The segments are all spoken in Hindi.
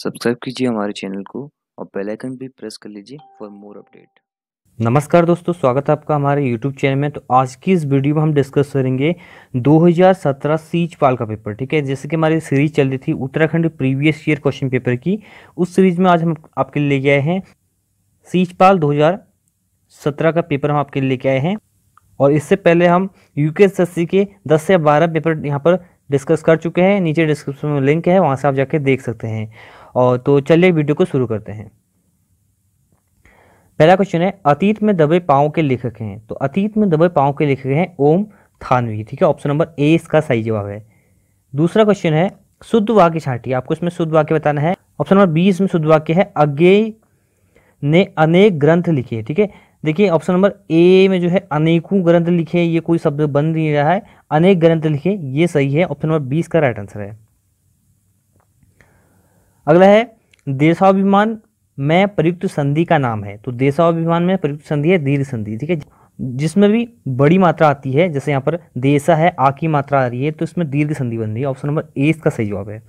सब्सक्राइब कीजिए हमारे चैनल को और बेल आइकन भी प्रेस कर लीजिए फॉर मोर अपडेट नमस्कार दोस्तों, स्वागत है आपका हमारे YouTube चैनल में। तो आज की इस वीडियो में हम डिस्कस करेंगे 2017 सीच पाल का पेपर ठीक है? जैसे कि हमारी सीरीज़ चल रही थी Uttarakhand previous year question paper की। उस सीरीज़ में आज हम आपके लिए लेके आए हैं सीच पाल 2017 का पेपर हम आपके लिए लेके आए हैं। और इससे पहले हम यू के दस से बारह पेपर यहाँ पर डिस्कस कर चुके हैं। नीचे डिस्क्रिप्शन में लिंक है, वहाँ से आप जाके देख सकते हैं। और तो चलिए वीडियो को शुरू करते हैं। पहला क्वेश्चन है, अतीत में दबे पाँव के लेखक हैं। तो अतीत में दबे पाँव के लेखक हैं ओम थानवी, ठीक है? ऑप्शन नंबर ए इसका सही जवाब है। दूसरा क्वेश्चन है, शुद्ध वाक्य छाटी आपको इसमें शुद्ध वाक्य बताना है। ऑप्शन नंबर बी इसमें शुद्ध वाक्य है, अज्ञे ने अनेक ग्रंथ लिखे ठीक है? देखिए ऑप्शन नंबर ए में जो है, अनेकों ग्रंथ लिखे ये कोई शब्द बन नहीं रहा है। अनेक ग्रंथ लिखे ये सही है। ऑप्शन नंबर बीस का राइट आंसर है। अगला है, देशाभिमान में प्रयुक्त संधि का नाम है। तो देशाभिमान में प्रयुक्त संधि है, दीर्घ संधि, ठीक है? जिसमें भी बड़ी मात्रा आती है, जैसे यहाँ पर देशा है, आ की मात्रा आ रही है तो इसमें दीर्घ संधि बन रही है। ऑप्शन नंबर ए इसका सही जवाब है।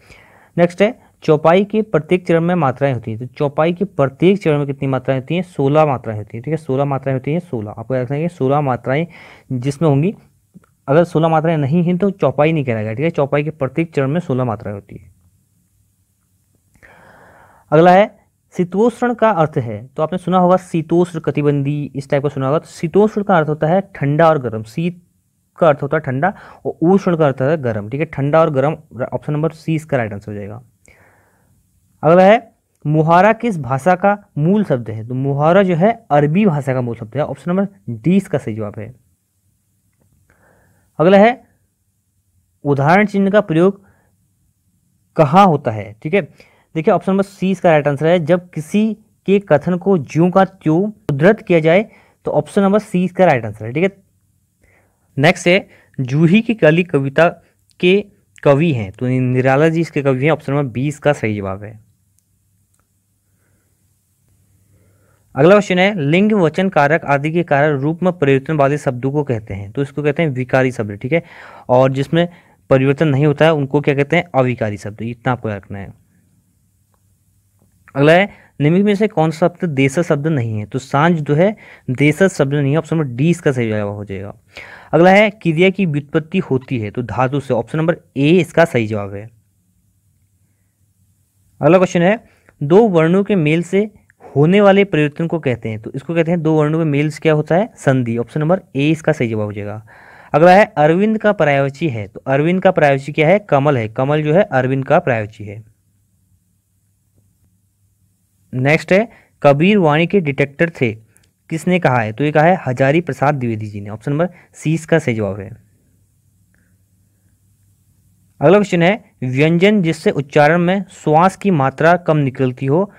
नेक्स्ट है, चौपाई के प्रत्येक चरण में मात्राएँ होती हैं। तो चौपाई के प्रत्येक चरण में कितनी मात्राएँ होती हैं? सोलह मात्राएँ होती हैं, ठीक है? सोलह मात्राएँ होती हैं, सोलह। आपको याद रखेंगे सोलह मात्राएँ जिसमें होंगी, अगर सोलह मात्राएँ नहीं हैं तो चौपाई नहीं कहना गया ठीक है? चौपाई के प्रत्येक चरण में सोलह मात्राएँ होती है। अगला है, शीतोष्ण का अर्थ है तो आपने सुना होगा शीतोष्ण कटिबंधी, इस टाइप का सुना होगा तो शीतोष्ण का अर्थ होता है ठंडा और गर्म, शीत का अर्थ होता है ठंडा और उष्ण का अर्थ होता है गर्म, ठीक है, ठंडा और गर्म ऑप्शन नंबर सी इसका राइट आंसर हो जाएगा। अगला है, मुहारा किस भाषा का मूल शब्द है? तो मुहारा जो है, अरबी भाषा का मूल शब्द है ऑप्शन नंबर डी इसका सही जवाब है। अगला है, उदाहरण चिन्ह का प्रयोग कहाँ होता है? ठीक है देखिए ऑप्शन नंबर सी इसका राइट आंसर है। जब किसी के कथन को ज्यों का त्यों उद्धृत किया जाए तो ऑप्शन नंबर सी इसका राइट आंसर है, ठीक है? नेक्स्ट है, जूही की कली कविता के कवि हैं। तो निराला जी इसके कवि हैं ऑप्शन नंबर बी इसका सही जवाब है। अगला क्वेश्चन है, लिंग, वचन, कारक आदि के कारण रूप में परिवर्तन वाले शब्दों को कहते हैं। तो इसको कहते हैं विकारी शब्द, ठीक है? और जिसमें परिवर्तन नहीं होता है, उनको क्या कहते हैं? अविकारी शब्द। इतना आपको रखना है। अगला है निम्न में से कौन सा शब्द देश शब्द नहीं है? तो साँझ जो है देश शब्द नहीं है ऑप्शन नंबर डी इसका सही जवाब हो जाएगा। अगला है, क्रिया की व्युत्पत्ति होती है तो धातु से ऑप्शन नंबर ए इसका सही जवाब है। अगला क्वेश्चन है, दो वर्णों के मेल से होने वाले परिवर्तन को कहते हैं तो इसको कहते हैं दो वर्णों के मेल से क्या होता है? संधि। ऑप्शन नंबर ए इसका सही जवाब हो जाएगा। अगला है, अरविंद का प्रायवची है तो अरविंद का प्रायवची क्या है? कमल है। कमल जो है, अरविंद का प्रायवची है। नेक्स्ट है, कबीर वाणी के डिटेक्टर थे। किसने कहा है? तो ये कहा है हजारी प्रसाद द्विवेदी जी ने। ऑप्शन नंबर सी इसका सही जवाब है। अगला क्वेश्चन है, व्यंजन जिससे उच्चारण में श्वास की मात्रा कम निकलती हो,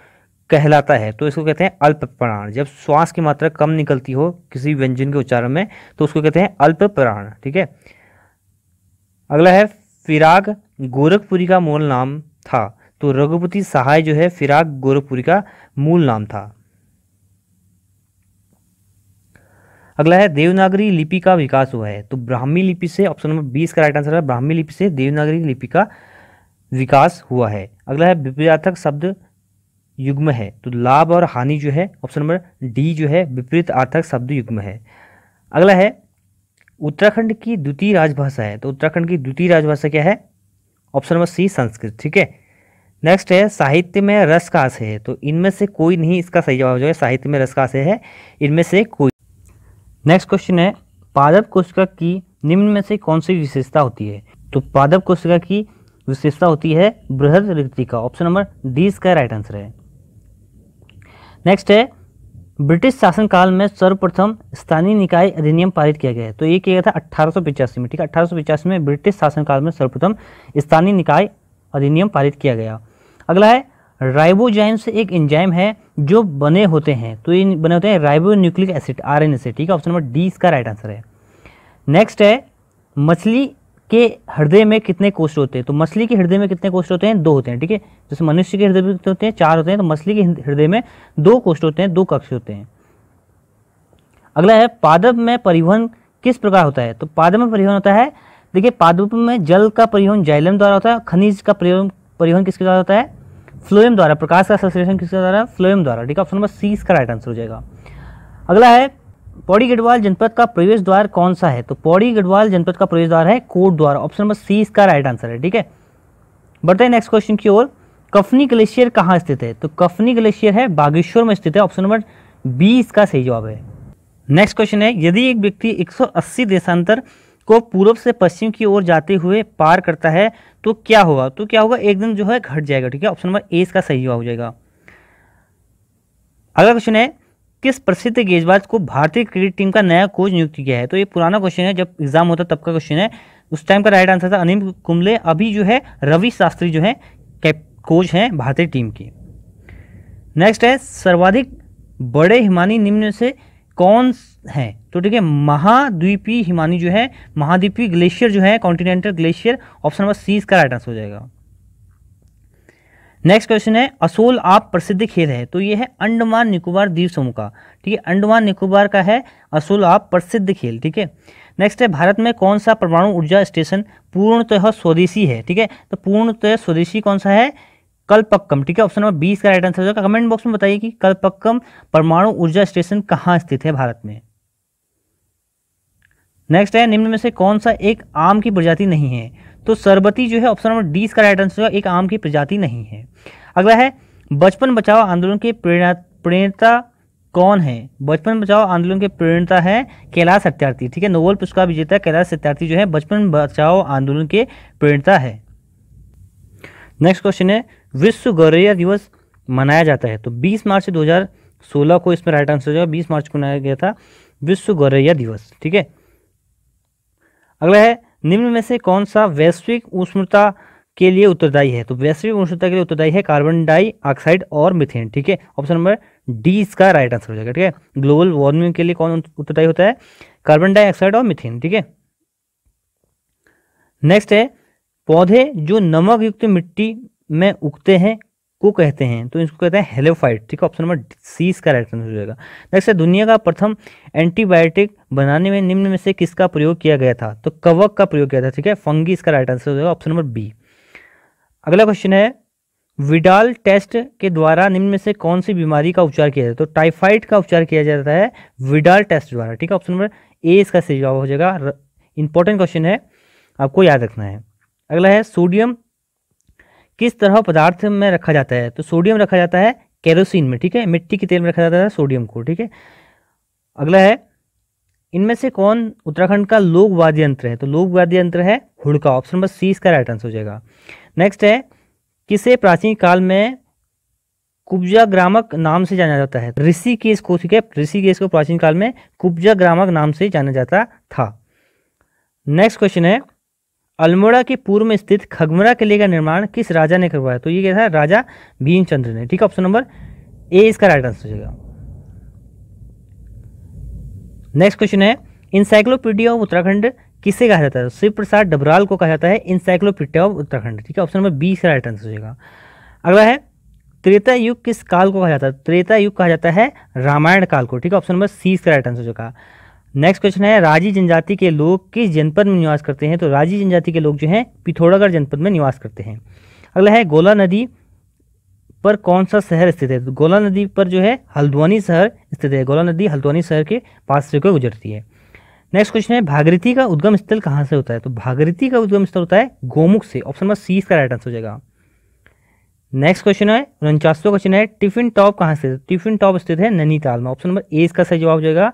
कहलाता है। तो इसको कहते हैं अल्प प्राण जब श्वास की मात्रा कम निकलती हो किसी व्यंजन के उच्चारण में तो उसको कहते हैं अल्प प्राण ठीक है? अगला है फिराग गोरखपुरी का मूल नाम था। तो रघुपति सहाय जो है फिराग गोरखपुरी का मूल नाम था। अगला है, देवनागरी लिपि का विकास हुआ है। तो ब्राह्मी लिपि से ऑप्शन नंबर बीस का राइट आंसर है। ब्राह्मी लिपि से देवनागरी लिपि का विकास हुआ है। अगला है, विपरीतार्थक शब्द युग्म है। तो लाभ और हानि जो है ऑप्शन नंबर डी जो है विपरीत आर्थक शब्द युग्म है। अगला है, उत्तराखंड की द्वितीय राजभाषा है। तो उत्तराखंड की द्वितीय राजभाषा क्या है? ऑप्शन नंबर सी संस्कृत, ठीक है? नेक्स्ट है, साहित्य में रस का आशय है। तो इनमें से कोई नहीं, इसका सही जवाब जो है साहित्य में रस का आशय है। इनमें से कोई। नेक्स्ट क्वेश्चन है, पादप कोशिका की निम्न में से कौन सी विशेषता होती है? तो पादप कोशिका की विशेषता होती है बृहद रिक्तिका ऑप्शन नंबर डी इसका राइट आंसर है। नेक्स्ट है, ब्रिटिश शासनकाल में सर्वप्रथम स्थानीय निकाय अधिनियम पारित किया गया है। तो ये किया गया था अट्ठारह में, ठीक है? अट्ठारह में ब्रिटिश शासनकाल में सर्वप्रथम स्थानीय निकाय अधिनियम पारित किया गया। अगला है, राइबोजाइम से एक एंजाइम है जो बने होते हैं। तो ये बने होते हैं राइबो न्यूक्लिक एसिड, आरएनए से, ठीक है? ऑप्शन नंबर डी इसका राइट आंसर है। नेक्स्ट है, मछली के हृदय में कितने कोष्ठ होते हैं? तो मछली के हृदय में कितने कोष्ठ होते हैं? दो होते हैं, ठीक है? जैसे मनुष्य के हृदय में कितने होते हैं? चार होते हैं। तो मछली के हृदय में दो कोष्ठ होते हैं, दो कक्ष होते हैं। अगला है, पादप में परिवहन किस प्रकार होता है? तो पादप में परिवहन होता है, देखिए, पादप में जल का परिवहन जाइलम द्वारा होता है, खनिज का परिवहन परिवहन किसके द्वारा होता है? फ्लोएम द्वारा, प्रकाश का संश्लेषण किसके द्वारा? फ्लोएम द्वारा, ठीक है? ऑप्शन नंबर सी इसका राइट आंसर हो जाएगा। अगला है, पौड़ी गढ़वाल जनपद का प्रवेश द्वार कौन सा है? तो पौड़ी गढ़वाल जनपद का प्रवेश द्वार है कोट द्वार, ऑप्शन नंबर सी इसका राइट आंसर है, ठीक है? बढ़ते हैं नेक्स्ट क्वेश्चन की ओर। कफनी ग्लेशियर कहाँ स्थित है? तो कफनी ग्लेशियर है, बागेश्वर में स्थित है, ऑप्शन नंबर बी इसका सही जवाब है। नेक्स्ट क्वेश्चन है, यदि एक व्यक्ति 180 देशांतर को पूर्व से पश्चिम की ओर जाते हुए पार करता है तो क्या होगा? तो क्या होगा? एक दिन जो है घट जाएगा, ठीक है? ऑप्शन नंबर ए इसका सही जवाब हो जाएगा। अगला क्वेश्चन है, किस प्रसिद्ध गेजबाज को भारतीय क्रिकेट टीम का नया कोच नियुक्त किया है? तो ये पुराना क्वेश्चन है, जब एग्ज़ाम होता तब का क्वेश्चन है। उस टाइम का राइट आंसर था अनिल कुंबले। अभी जो है, रवि शास्त्री जो है कोच हैं भारतीय टीम की। नेक्स्ट है, सर्वाधिक बड़े हिमानी निम्न से कौन है? तो ठीक है महाद्वीपीय हिमानी जो है, महाद्वीपीय ग्लेशियर जो है continental glacier option number C इसका राइट आंसर हो जाएगा। नेक्स्ट क्वेश्चन है, असोल आप प्रसिद्ध खेल है तो ये है अंडमान निकोबार द्वीप समूह का। ठीक है, अंडमान निकोबार का है असोल आप प्रसिद्ध खेल, ठीक है? नेक्स्ट है, भारत में कौन सा परमाणु ऊर्जा स्टेशन पूर्णतः स्वदेशी है, ठीक है? तो पूर्णतः स्वदेशी कौन सा है? कलपक्कम ठीक है? ऑप्शन नंबर बीस का राइट आंसर हो जाएगा। कमेंट बॉक्स में बताइए कि कलपक्कम परमाणु ऊर्जा स्टेशन कहाँ स्थित है भारत में? नेक्स्ट है, निम्न में से कौन सा एक आम की प्रजाति नहीं है? तो सरबती जो है ऑप्शन नंबर डी का राइट आंसर एक आम की प्रजाति नहीं है। अगला है, बचपन बचाओ आंदोलन के प्रेरणा, प्रेरणता कौन है? बचपन बचाओ आंदोलन के प्रेरणता है कैलाश सत्यार्थी, ठीक है? नोबेल पुरस्कार विजेता कैलाश सत्यार्थी जो है, बचपन बचाओ आंदोलन के प्रेरणता है। नेक्स्ट क्वेश्चन है, विश्व गौरैया दिवस मनाया जाता है। तो 20 मार्च 2016 को इसमें राइट आंसर जो 20 मार्च को मनाया गया था, विश्व गौरैया दिवस, ठीक है? अगला है, निम्न में से कौन सा वैश्विक उष्णता के लिए उत्तरदायी है? तो वैश्विक उष्णता के लिए उत्तरदायी है कार्बन डाइऑक्साइड और मिथेन ठीक है? ऑप्शन नंबर डी इसका राइट आंसर हो जाएगा, ठीक है? ग्लोबल वार्मिंग के लिए कौन उत्तरदायी होता है? कार्बन डाइऑक्साइड और मिथेन ठीक है? नेक्स्ट है, पौधे जो नमक युक्त मिट्टी में उगते हैं को कहते हैं तो इसको कहते हैं हेलोफाइट, ठीक है? ऑप्शन नंबर सी इसका राइट आंसर हो जाएगा। नेक्स्ट है, दुनिया का प्रथम एंटीबायोटिक बनाने में निम्न में से किसका प्रयोग किया गया था? तो कवक का प्रयोग किया था, ठीक है? फंगी इसका राइट आंसर हो जाएगा, ऑप्शन नंबर बी। अगला क्वेश्चन है, विडाल टेस्ट के द्वारा निम्न में से कौन सी बीमारी का उपचार किया जाता है? तो टाइफाइड का उपचार किया जाता है विडाल टेस्ट द्वारा, ठीक है? ऑप्शन नंबर ए इसका सही जवाब हो जाएगा। इंपॉर्टेंट क्वेश्चन है, आपको याद रखना है। अगला है, सोडियम किस तरह पदार्थ में रखा जाता है? तो सोडियम रखा जाता है केरोसिन में, ठीक है? मिट्टी के तेल में रखा जाता है सोडियम को, ठीक है? अगला है, इनमें से कौन उत्तराखंड का लोक वाद्य यंत्र है? तो लोक वाद्य यंत्र है हुड़का, ऑप्शन नंबर सी इसका राइट आंसर हो जाएगा। नेक्स्ट है, किसे प्राचीन काल में कुब्जा ग्रामक नाम से जाना जाता है? ऋषि ऋषिकेश को, ठीक है? ऋषि ऋषिकेश को प्राचीन काल में कुब्जा ग्रामक नाम से जाना जाता था। नेक्स्ट क्वेश्चन है अल्मोड़ा के पूर्व में स्थित खगमरा किले का निर्माण किस राजा ने करवाया? तो ये क्या था? राजा भीमचंद्र ने। ठीक है ऑप्शन नंबर ए इसका राइट आंसर हो जाएगा नेक्स्ट क्वेश्चन है इंसाइक्लोपीडिया ऑफ़ उत्तराखंड किसे कहा जाता है? शिव प्रसाद डबराल को कहा जाता है इंसाइक्लोपीडिया ऑफ़ उत्तराखंड ठीक है ऑप्शन नंबर बी इसका राइट आंसर हो जाएगा अगला है, त्रेता युग किस काल को कहा जाता है? त्रेता युग कहा जाता है रामायण काल को। ठीक है ऑप्शन नंबर सी इसका राइट आंसर हो जाएगा नेक्स्ट क्वेश्चन है, राज़ी जनजाति के लोग किस जनपद में निवास करते हैं? तो राज़ी जनजाति के लोग जो हैं, पिथौरागढ़ जनपद में निवास करते हैं। अगला है, गोला नदी पर कौन सा शहर स्थित है? तो गोला नदी पर जो है, हल्द्वानी शहर स्थित है। गोला नदी हल्द्वानी शहर के पास से गुजरती है। नेक्स्ट क्वेश्चन है, भागीरथी का उद्गम स्थल कहाँ से होता है? तो भागीरथी का उद्गम स्थल होता है गोमुख से। ऑप्शन नंबर सी इसका राइट आंसर हो जाएगा। नेक्स्ट क्वेश्चन है, उनचासवा क्वेश्चन है, टिफ़िन टॉप कहाँ से टिफ़िन टॉप स्थित है नैनीताल में। ऑप्शन नंबर ए इसका सही जवाब हो जाएगा।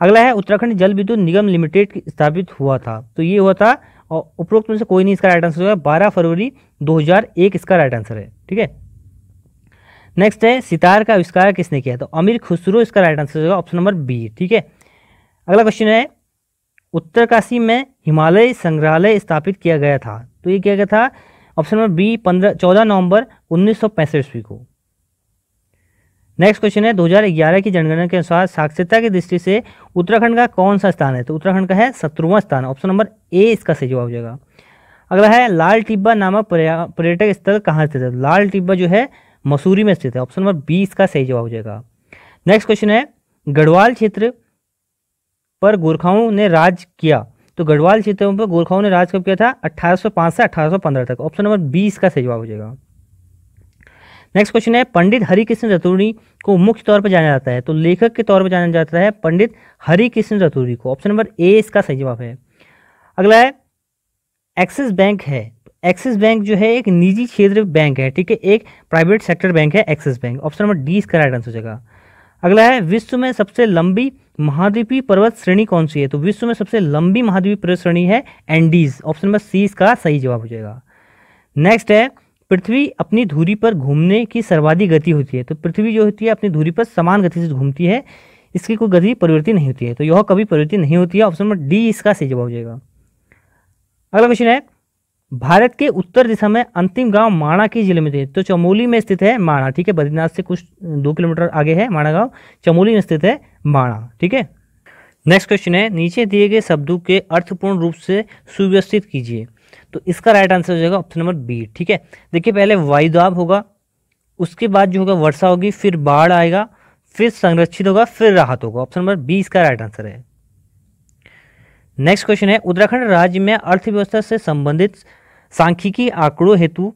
अगला है, उत्तराखंड जल विद्युत निगम लिमिटेड स्थापित हुआ था। तो ये हुआ था, और उपरोक्त में से कोई नहीं, इसका राइट आंसर होगा, बारह फरवरी 2001 इसका राइट आंसर है, ठीक है? नेक्स्ट है, सितार का आविष्कार किसने किया? तो अमीर खुसरो, इसका राइट आंसर होगा ऑप्शन नंबर बी ठीक है? अगला क्वेश्चन है, उत्तरकाशी में हिमालय संग्रहालय स्थापित किया गया था। तो ये किया गया था? ऑप्शन नंबर बी पंद्रह, चौदह नवंबर उन्नीस सौ ईस्वी को। नेक्स्ट क्वेश्चन है 2011 की जनगणना के अनुसार साक्षरता की दृष्टि से उत्तराखंड का कौन सा स्थान है? तो उत्तराखंड का है सत्रहवां स्थान ऑप्शन नंबर ए इसका सही जवाब हो जाएगा। अगला है, लाल टिब्बा नामक पर्यटक स्थल कहाँ स्थित है? लाल टिब्बा जो है मसूरी में स्थित है ऑप्शन नंबर बी इसका सही जवाब हो जाएगा। नेक्स्ट क्वेश्चन है, गढ़वाल क्षेत्र पर गोरखाओं ने राज किया। तो गढ़वाल क्षेत्रों पर गोरखाओं ने राज कब किया था? 1805 से 1815 तक ऑप्शन नंबर बी इसका सही जवाब हो जाएगा। नेक्स्ट क्वेश्चन है, पंडित हरिकृष्ण रतूड़ी को मुख्य तौर पर जाना जाता है तो लेखक के तौर पर जाना जाता है पंडित हरिकृष्ण रतूड़ी को। ऑप्शन नंबर ए इसका सही जवाब है। अगला है एक्सिस बैंक है। एक्सिस बैंक जो है, एक निजी क्षेत्र बैंक है, ठीक है? एक प्राइवेट सेक्टर बैंक है Axis bank option number D इसका राइट आंसर हो जाएगा। अगला है, विश्व में सबसे लंबी महाद्वीपीय पर्वत श्रेणी कौन सी है? तो विश्व में सबसे लंबी महाद्वीपीय पर्वत श्रेणी है एंडीज ऑप्शन नंबर सी इसका सही जवाब हो जाएगा। नेक्स्ट है पृथ्वी अपनी धुरी पर घूमने की सर्वाधिक गति होती है। तो पृथ्वी जो होती है, अपनी धुरी पर समान गति से घूमती है, इसकी कोई गति परिवर्तित नहीं होती है। तो यह कभी परिवर्तित नहीं होती है। ऑप्शन नंबर डी इसका सही जवाब हो जाएगा। अगला क्वेश्चन है, भारत के उत्तर दिशा में अंतिम गाँव माणा के ज़िले में थे तो चमोली में स्थित है माणा, ठीक है? बद्रीनाथ से कुछ दो किलोमीटर आगे है माणा गाँव। चमोली में स्थित है माणा, ठीक है? नेक्स्ट क्वेश्चन है, नीचे दिए गए शब्दों के अर्थपूर्ण रूप से सुव्यवस्थित कीजिए। तो इसका राइट आंसर हो जाएगा ऑप्शन नंबर बी ठीक है? देखिए, पहले वायुदाब होगा, उसके बाद जो होगा वर्षा होगी, फिर बाढ़ आएगा, फिर संरक्षित होगा, फिर राहत होगा। ऑप्शन नंबर बी इसका राइट आंसर है। नेक्स्ट क्वेश्चन है, उत्तराखंड राज्य में अर्थव्यवस्था से संबंधित सांख्यिकी आंकड़ों हेतु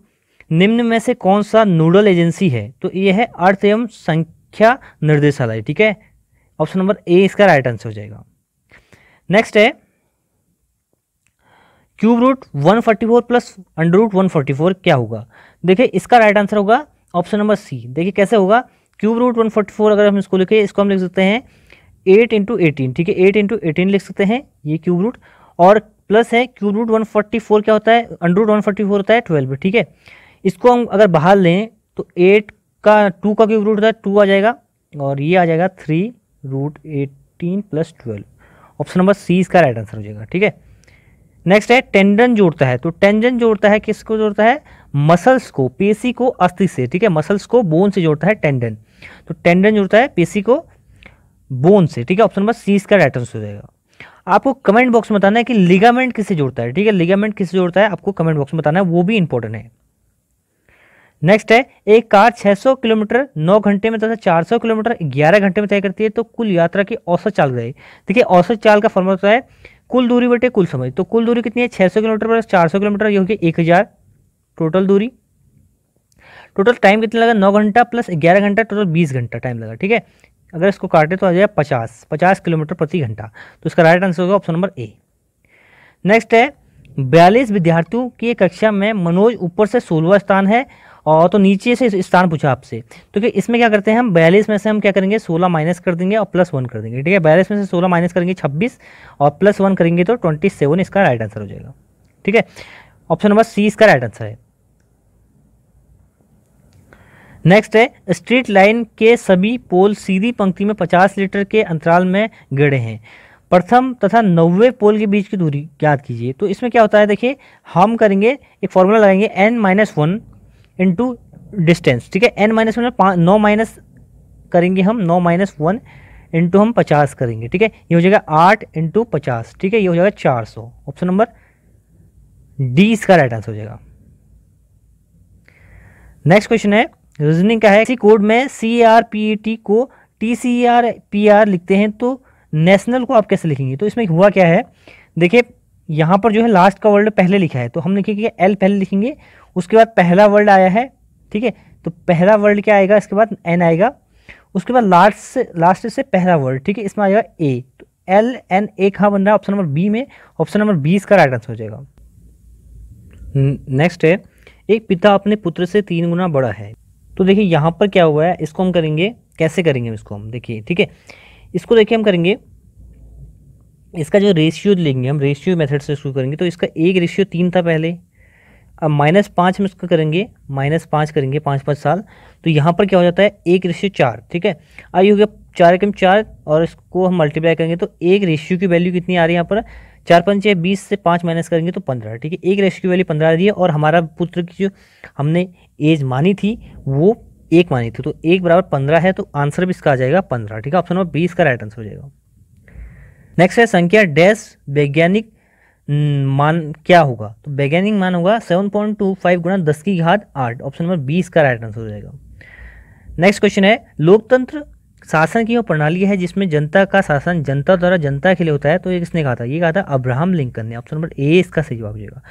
निम्न में से कौन सा नोडल एजेंसी है? तो ये है अर्थ एवं संख्या निर्देशालय, ठीक है? ऑप्शन नंबर ए इसका राइट आंसर हो जाएगा। नेक्स्ट है cube root 144 plus under root one forty four क्या होगा? देखिए, इसका राइट आंसर होगा ऑप्शन नंबर सी देखिए, कैसे होगा? क्यूब रूट 144 अगर हम इसको लिखे, इसको हम लिख सकते हैं एट इंटू एटीन ठीक है एट इंटू एटीन लिख सकते हैं ये क्यूब रूट। और प्लस है, cube root one forty four क्या होता है? Under root one forty four होता है ट्वेल्व ठीक है, इसको हम अगर बाहर लें तो एट का टू का क्यूब रूट होता है टू आ जाएगा। और ये आ जाएगा three root eighteen plus twelve option number C इसका राइट आंसर हो जाएगा। ठीक है नेक्स्ट है टेंडन जोड़ता है। तो टेंडन जोड़ता है, किसको जोड़ता है? मसल्स को, पेशी को, अस्थि से। ठीक है मसल्स को बोन से जोड़ता है टेंडन तो टेंडन जोड़ता है, पेशी को बोन से। ठीक है ऑप्शन नंबर सी इसका राइट आंसर हो जाएगा। आपको कमेंट बॉक्स में बताना है कि लिगामेंट किससे जोड़ता है। ठीक है लिगामेंट किससे जोड़ता है? आपको कमेंट बॉक्स में बताना है, वो भी इंपॉर्टेंट है। नेक्स्ट है, एक कार 600 किलोमीटर 9 घंटे में तथा 400 किलोमीटर 11 घंटे में तय करती है तो कुल यात्रा की औसत चाल गई देखिए, औसत चाल का फॉर्मूला होता है कुल दूरी बटे कुल समय। तो कुल दूरी कितनी है? 600 किलोमीटर प्लस 400 किलोमीटर, ये होगी एक हज़ार टोटल दूरी। टोटल टाइम कितना लगा? नौ घंटा प्लस ग्यारह घंटा, टोटल बीस घंटा टाइम लगा, ठीक है? अगर इसको काटे तो आ जाएगा पचास पचास किलोमीटर प्रति घंटा। तो इसका राइट आंसर होगा ऑप्शन नंबर ए। नेक्स्ट है, बयालीस विद्यार्थियों की कक्षा में मनोज ऊपर से सोलवा स्थान है और तो नीचे से स्थान पूछा आपसे। तो कि इसमें क्या करते हैं हम? बयालीस में से हम क्या करेंगे? सोलह माइनस कर देंगे और प्लस वन कर देंगे, ठीक है? बयालीस में से सोलह माइनस करेंगे छब्बीस और प्लस वन करेंगे तो ट्वेंटी सेवन, इसका राइट आंसर हो जाएगा, ठीक है? ऑप्शन नंबर सी इसका राइट आंसर है। नेक्स्ट है, स्ट्रीट लाइन के सभी पोल सीधी पंक्ति में 50 लीटर के अंतराल में गड़े हैं। प्रथम तथा नब्बे पोल के बीच की दूरी याद कीजिए। तो इसमें क्या होता है? देखिए, हम करेंगे, एक फॉर्मूला लगाएँगे N minus one into distance ठीक है? एन माइनस वन नौ माइनस करेंगे हम, नौ माइनस वन इंटू हम पचास करेंगे, ठीक है? ये हो जाएगा आठ इंटू पचास, ठीक है? ये हो जाएगा चार सौ। ऑप्शन नंबर डी इसका राइट आंसर हो जाएगा। नेक्स्ट क्वेश्चन है रीजनिंग का है, इसी कोड में C R P E T को T C R P R लिखते हैं तो नेशनल को आप कैसे लिखेंगे? तो इसमें हुआ क्या है? देखिए, यहाँ पर जो है लास्ट का वर्ड पहले लिखा है तो हम लिखेंगे एल पहले लिखेंगे उसके बाद पहला वर्ड आया है, ठीक है? तो पहला वर्ड क्या आएगा? इसके बाद एन आएगा। उसके बाद लास्ट से लास्ट से पहला वर्ड ठीक है? इसमें आएगा ए तो एल एन ए कहाँ बन रहा है? ऑप्शन नंबर बी में। ऑप्शन नंबर बी इसका राइट आंसर हो जाएगा। नेक्स्ट है। एक पिता अपने पुत्र से तीन गुना बड़ा है। तो देखिए, यहाँ पर क्या हुआ है? इसको हम करेंगे, कैसे करेंगे इसको हम? देखिए, ठीक है? इसको देखिए, हम करेंगे। इसका जो रेशियो लेंगे, हम रेशियो मेथड से शुरू करेंगे। तो इसका एक रेशियो तीन था पहले। अब माइनस पाँच में इसका करेंगे, माइनस पाँच करेंगे, पाँच पाँच साल तो यहाँ पर क्या हो जाता है? एक रेशियो चार, ठीक है? आई हो गया चार एकम चार, और इसको हम मल्टीप्लाई करेंगे तो एक रेशियो की वैल्यू कितनी आ रही है यहाँ पर? चार पंच है बीस से पाँच माइनस करेंगे तो पंद्रह, ठीक है? एक रेशियो की वैल्यू पंद्रह आ रही है, और हमारा पुत्र की जो हमने एज मानी थी, वो एक मानी थी तो एक बराबर पंद्रह है तो आंसर भी इसका आ जाएगा पंद्रह, ठीक है? ऑप्शन नंबर बीस का राइट आंसर हो जाएगा। नेक्स्ट है संख्या डैश वैज्ञानिक मान क्या होगा? तो वैज्ञानिक मान होगा सेवन पॉइंट टू फाइव गुना दस की घात आठ। ऑप्शन नंबर बीस का राइट आंसर हो जाएगा। नेक्स्ट क्वेश्चन है, लोकतंत्र शासन की वो प्रणाली है जिसमें जनता का शासन, जनता द्वारा जनता के लिए होता है तो ये किसने कहा था? ये कहा था अब्राहम लिंकन ने। ऑप्शन नंबर ए इसका सही जवाब जाएगा।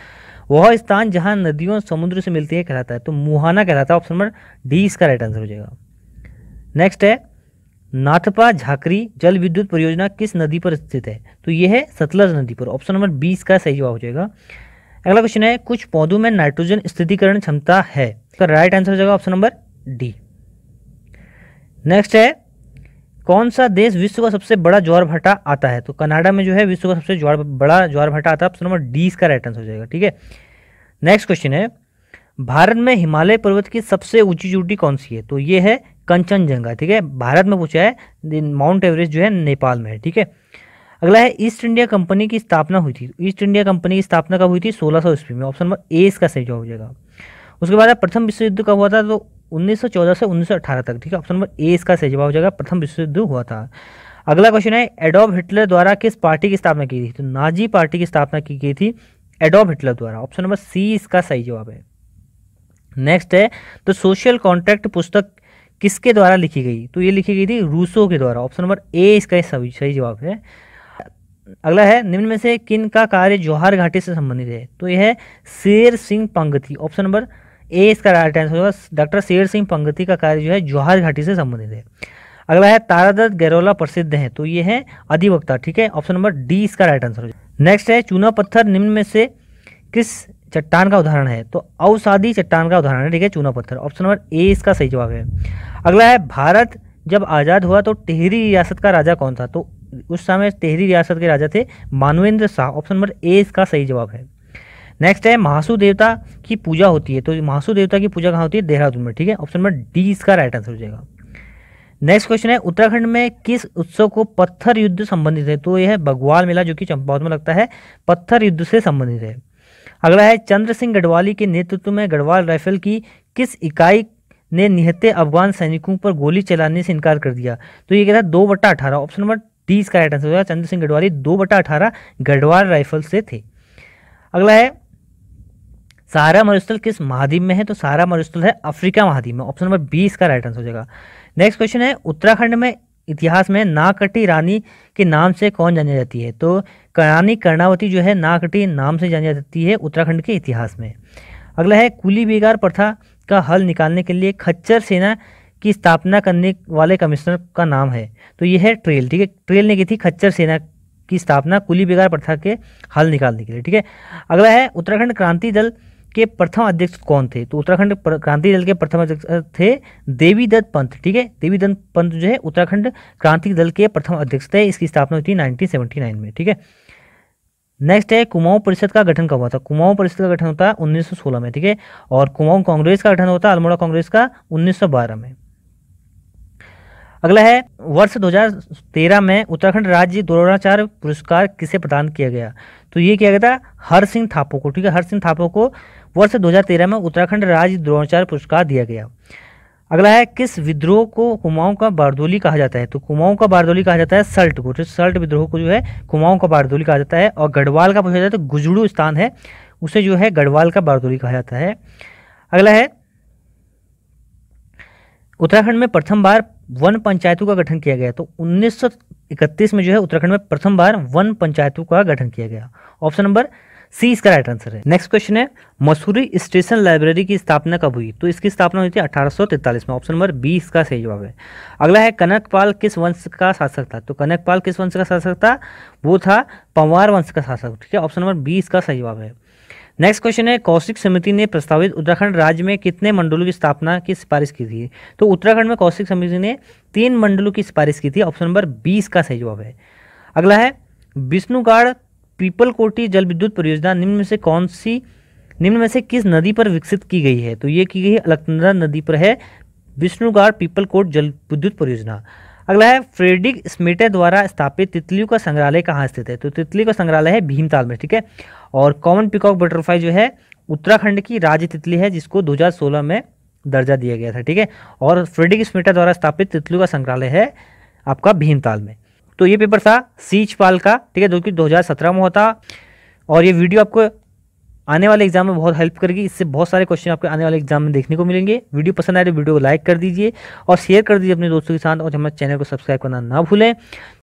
वह स्थान जहाँ नदियों समुद्र से मिलती है कहलाता है तो मुहाना कहलाता है। ऑप्शन नंबर डी इसका राइट आंसर हो जाएगा। नेक्स्ट है नाथपा झाकरी जल विद्युत परियोजना किस नदी पर स्थित है? तो यह है सतलज नदी पर। ऑप्शन नंबर बीस का सही जवाब हो जाएगा। अगला क्वेश्चन है, कुछ पौधों में नाइट्रोजन स्थितिकरण क्षमता है? इसका राइट आंसर हो जाएगा ऑप्शन नंबर डी नेक्स्ट है, कौन सा देश विश्व का सबसे बड़ा ज्वार भाटा आता है? तो कनाडा में जो है विश्व का सबसे ज्वार, बड़ा ज्वार भाटा आता है। ऑप्शन नंबर डी इसका राइट आंसर हो जाएगा, ठीक है? नेक्स्ट क्वेश्चन है, भारत में हिमालय पर्वत की सबसे ऊँची चोटी कौन सी है? तो ये है कंचनजंगा, ठीक है? भारत में पूछा है माउंट एवरेस्ट जो है नेपाल में है, ठीक है? अगला है, ईस्ट इंडिया कंपनी की स्थापना हुई थी। ईस्ट इंडिया कंपनी की स्थापना कब हुई थी? सोलह सौ ईस्वी में। ऑप्शन नंबर ए इसका सही जवाब हो जाएगा। उसके बाद प्रथम विश्व युद्ध कब हुआ था? तो 1914 से 1918 तक, ठीक है? ऑप्शन नंबर ए इसका सही जवाब हो जाएगा, प्रथम विश्व युद्ध हुआ था। अगला क्वेश्चन है एडोब हिटलर द्वारा किस पार्टी की स्थापना की थी? तो नाजी पार्टी की स्थापना की गई थी एडोब हिटलर द्वारा। ऑप्शन नंबर सी इसका सही जवाब है। नेक्स्ट है तो सोशल कॉन्ट्रैक्ट पुस्तक किसके द्वारा लिखी गई? तो ये लिखी गई थी रूसो के द्वारा। ऑप्शन नंबर ए इसका सही सही जवाब है। अगला है, निम्न में से किन का कार्य जौहर घाटी से संबंधित है? तो यह है Sher Singh Pangti. Option number A इसका राइट आंसर होगा। डॉक्टर शेर सिंह पंगती का कार्य जो है जौहर घाटी से संबंधित है। अगला है, तारादत्त गैरोला प्रसिद्ध है तो ये है अधिवक्ता, ठीक है? ऑप्शन नंबर डी इसका राइट आंसर हो नेक्स्ट है, चूना पत्थर निम्न में से किस चट्टान का उदाहरण है तो अवसादी चट्टान का उदाहरण है, ठीक है, चूना पत्थर। ऑप्शन नंबर ए इसका सही जवाब है। अगला है, भारत जब आज़ाद हुआ तो टेहरी रियासत का राजा कौन था? तो उस समय टेहरी रियासत के राजा थे Manvendra Shah. Option number A इसका सही जवाब है। नेक्स्ट है, महासु देवता की पूजा होती है तो महासु देवता की पूजा कहाँ होती है? देहरादून में, ठीक है? ऑप्शन नंबर डी इसका राइट आंसर हो जाएगा। नेक्स्ट क्वेश्चन है, उत्तराखंड में किस उत्सव को पत्थर युद्ध संबंधित है? तो यह है, बगवाल मेला, जो कि चंपावत में लगता है, पत्थर युद्ध से संबंधित है। अगला है, चंद्र सिंह गढ़वाली के नेतृत्व में गढ़वाल राइफल की किस इकाई ने निहत्ते अफगान सैनिकों पर गोली चलाने से इनकार कर दिया? तो ये कहता है, दो बट्टा अठारह, ऑप्शन नंबर डी इसका राइट आंसर होगा। चंद्र सिंह गढ़वाली दो बट्टा अठारह गढ़वाल राइफल से थे। अगला है सहारा मरुस्थल किस महाद्वीप में है? तो सहारा मरुस्थल है अफ्रीका महाद्वीप में। ऑप्शन नंबर बी इसका राइट आंसर हो जाएगा। नेक्स्ट क्वेश्चन है, उत्तराखंड में इतिहास में नाकटी रानी के नाम से कौन जानी जाती है? तो रानी कर्णावती जो है, नाकटी नाम से जानी जाती है उत्तराखंड के इतिहास में। अगला है, कुली बेगार प्रथा का हल निकालने के लिए खच्चर सेना की स्थापना करने वाले कमिश्नर का नाम है। तो यह है ट्रेल, ठीक है? ट्रेल ने की थी खच्चर सेना की स्थापना कुली बेगार प्रथा के हल निकालने के लिए, ठीक है? अगला है, उत्तराखंड क्रांति दल के प्रथम अध्यक्ष कौन थे? तो उत्तराखंड क्रांति दल के प्रथम अध्यक्ष थे देवी दत्त पंत, ठीक है? देवी दत्त पंत जो है, उत्तराखंड क्रांति दल के प्रथम अध्यक्ष थे, इसकी स्थापना हुई थी 1979 में, ठीक है? नेक्स्ट है, कुमाऊं परिषद का गठन कब हुआ था? कुमाऊं परिषद का गठन होता है 1916 में, ठीक है? और कुमाऊं कांग्रेस का गठन होता है अल्मोड़ा कांग्रेस का 1912 में। अगला है, वर्ष 2013 में उत्तराखंड राज्य द्रोणाचार्य पुरस्कार किसे प्रदान किया गया? तो ये किया गया था हर सिंह थापो को, ठीक है? हर सिंह थापो को वर्ष 2013 में उत्तराखंड राज्य द्रोणाचार्य पुरस्कार दिया गया। अगला है, किस विद्रोह को कुमाऊं का बारदोली कहा जाता है? तो कुमाऊं का बारदोली कहा जाता है सल्ट को। तो सल्ट विद्रोह को जो है, कुमाऊं का बारदोली कहा जाता है और गढ़वाल का पूछा है तो गुजड़ू स्थान है, उसे जो है गढ़वाल का बारदोली कहा जाता है। अगला है, उत्तराखंड में प्रथम बार वन पंचायतों का गठन किया गया। तो 1931 में जो है उत्तराखंड में प्रथम बार वन पंचायतों का गठन किया गया। ऑप्शन नंबर सी इसका राइट आंसर है। नेक्स्ट क्वेश्चन है मसूरी स्टेशन लाइब्रेरी की स्थापना कब हुई? तो इसकी स्थापना हुई थी 1843 में। ऑप्शन नंबर बी इसका सही जवाब है। अगला है, कनकपाल किस वंश का शासक था? तो कनकपाल किस वंश का शासक था? वो था पंवार वंश का शासक, ठीक है? ऑप्शन नंबर बी इसका सही जवाब है। नेक्स्ट क्वेश्चन है, कौशिक समिति ने प्रस्तावित उत्तराखंड राज्य में कितने मंडलों की स्थापना की सिफारिश की थी? तो उत्तराखंड में कौशिक समिति ने तीन मंडलों की सिफारिश की थी। ऑप्शन नंबर बीस का सही जवाब है। अगला है विष्णुगाड़ पीपल कोटी जल विद्युत परियोजना निम्न में से कौन सी, निम्न में से किस नदी पर विकसित की गई है? तो ये की गई है अलकनंदा नदी पर है विष्णुगाड़ पीपल कोट जल विद्युत परियोजना। अगला है फ्रेडिक स्मेटर द्वारा स्थापित तितलियों का संग्रहालय कहाँ स्थित है? तो तितली का संग्रहालय है भीमताल में, ठीक है? और कॉमन पिकॉक बटरफ्लाई जो है, उत्तराखंड की राज्य तितली है, जिसको 2016 में दर्जा दिया गया था, ठीक है? और फ्रेडिक स्मेटर द्वारा स्थापित तितलियों का संग्रहालय है आपका भीमताल में। तो ये पेपर था सीच पाल का, ठीक है, जो कि 2017 में होता और ये वीडियो आपको आने वाले एग्ज़ाम में बहुत हेल्प करेगी, इससे बहुत सारे क्वेश्चन आपके आने वाले एग्ज़ाम में देखने को मिलेंगे। वीडियो पसंद आए तो वीडियो को लाइक कर दीजिए और शेयर कर दीजिए अपने दोस्तों के साथ और हमारे चैनल को सब्सक्राइब करना ना भूलें।